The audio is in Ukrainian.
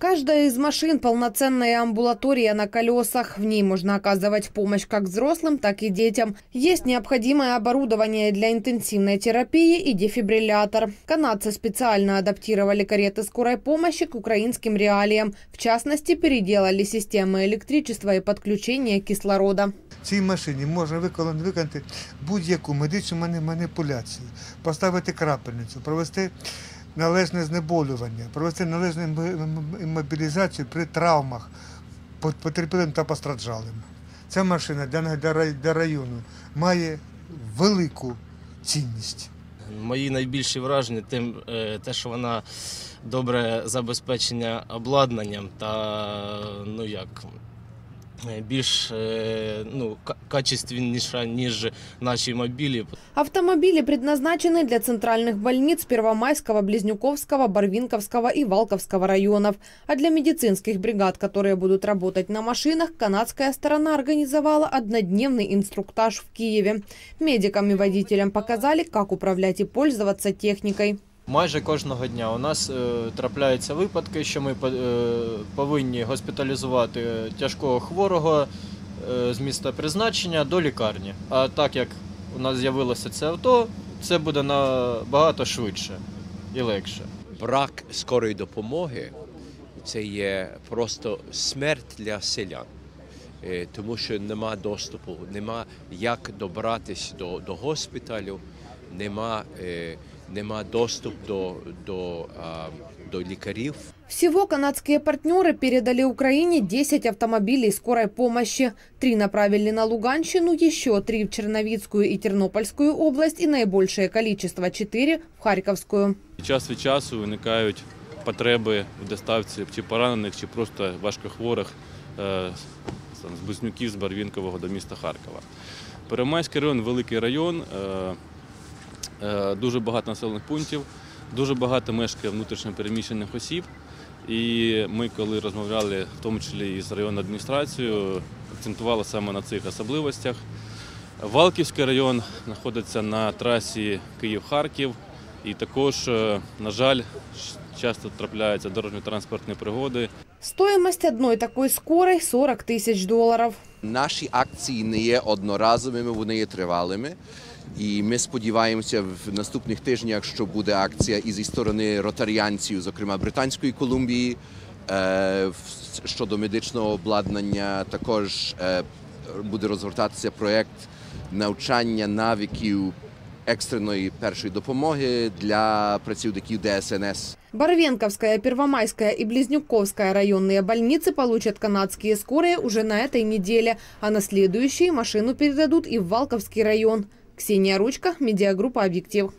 Каждая из машин – полноценная амбулатория на колесах. В ней можно оказывать помощь как взрослым, так и детям. Есть необходимое оборудование для интенсивной терапии и дефибриллятор. Канадцы специально адаптировали кареты скорой помощи к украинским реалиям. В частности, переделали системы электричества и подключения кислорода. В цій машині можна виконати, виконати будь-яку медичну мани- маніпуляцію, поставити крапельницю, провести належне знеболювання, провести належну імбо- ім- іммобілізацію при травмах потерпілим та постраждалим. Ця машина для, району має велику цінність. Мої найбільші враження тим, е, те, що вона добре забезпечення обладнанням та ну як. е, Більш е, ну, ка- качественніша, ніж наші мобілі. Автомобили предназначены для центральных больниц Первомайского, Близнюковского, Барвинковского и Валковского районов. А для медицинских бригад, которые будут работать на машинах, канадская сторона организовала однодневный инструктаж в Киеве. Медикам и водителям показали, как управлять и пользоваться техникой. Майже кожного дня у нас е, трапляються випадки, що ми е, повинні госпіталізувати тяжкого хворого е, з міста призначення до лікарні. А так як у нас з'явилося це авто, це буде набагато швидше і легше. брак скорої допомоги це є просто смерть для селян, тому що нема доступу, нема як добратися до, до госпіталю, нема, е, нема доступу до, до, а, до лікарів. Всего канадские партнеры передали Украине 10 автомобилей скорой помощи. Три направили на Луганщину, еще три в Черновицкую и Тернопольскую область и наибольшее количество – 4 в Харьковскую. Час від часу виникають потреби в доставці чи поранених, чи просто важкохворих з- з Близнюків, з Барвінкового до міста Харкова. Перемайський район великий район, е, дуже багато населених пунктів, дуже багато мешкає внутрішньо переміщених осіб. І ми, коли розмовляли, в тому числі і з районною адміністрацією, акцентували саме на цих особливостях. Валківський район знаходиться на трасі Київ-Харків, і також, е, на жаль, часто трапляються дорожньо-транспортні пригоди. Стоимость одной такой скорой – 40 тысяч долларов. Наші акції не є одноразовими, вони є тривалими. І ми сподіваємося в наступних тижнях, що буде акція і зі сторони ротаріанців, зокрема Британської Колумбії, е, в- щодо медичного обладнання. Також е, буде розгортатися проєкт навчання навиків екстреної першої допомоги для працівників ДСНС. Барвенковская, Первомайская и Близнюковская районные больницы получат канадские скорые уже на этой неделе, а на следующей машину передадут и в Валковский район. Ксения Ручка, медиагруппа «Объектив».